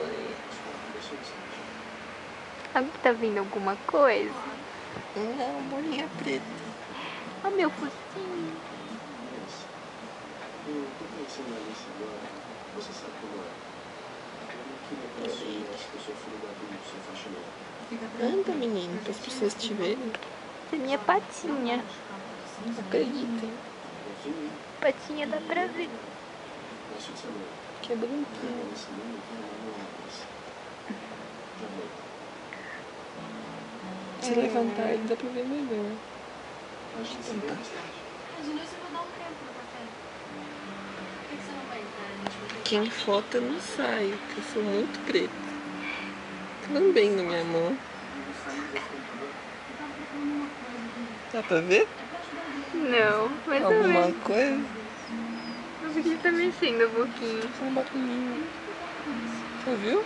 banho. Alguém tá vendo alguma coisa? Não, bolinha preta. Olha meu focinho. Eu tô pensando nisso agora. Você sabe como é. Eu não queria que que eu sou filho da Bíblia, sou faxineiro. Anda, menino, para as pessoas te verem. Essa é minha patinha. Acreditem. Enfim, Patinha dá pra ver. Já volto. Se levantar, ele dá pra ver melhor. A gente se vê mais tarde. Julius, eu vou dar tempo no café. Por que que você não vai entrar? A gente vai ter Aqui em foto eu não saio, porque eu sou muito preta. Tá lambendo minha mão. Dá pra ver? Não, mas eu Alguma vejo. coisa? Bicho tá mexendo um pouquinho. Só um bacuninho. Você viu?